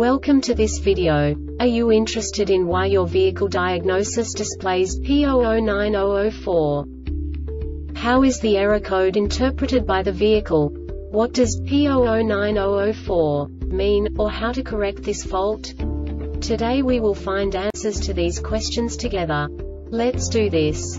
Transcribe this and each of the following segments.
Welcome to this video. Are you interested in why your vehicle diagnosis displays P009004? How is the error code interpreted by the vehicle? What does P009004 mean, or how to correct this fault? Today we will find answers to these questions together. Let's do this.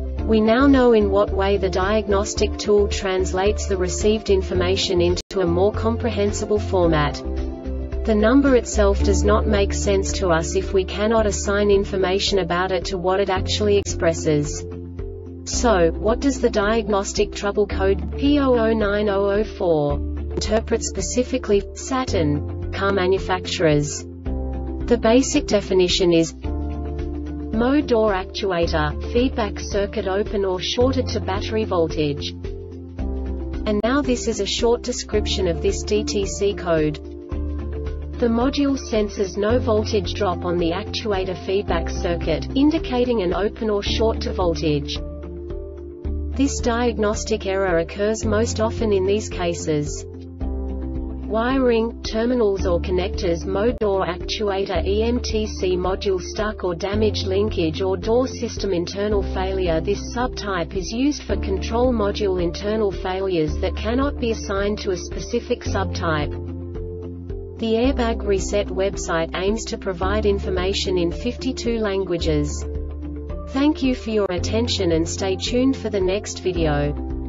We now know in what way the diagnostic tool translates the received information into a more comprehensible format. The number itself does not make sense to us if we cannot assign information about it to what it actually expresses. So, what does the diagnostic trouble code P009004 interpret specifically Saturn car manufacturers? The basic definition is Mode door actuator, feedback circuit open or shorted to battery voltage. And now this is a short description of this DTC code. The module senses no voltage drop on the actuator feedback circuit, indicating an open or short to voltage. This diagnostic error occurs most often in these cases wiring, terminals or connectors mode door actuator EMTC module stuck or damaged linkage or door system internal failure This subtype is used for control module internal failures that cannot be assigned to a specific subtype. The Airbag Reset website aims to provide information in 52 languages. Thank you for your attention and stay tuned for the next video.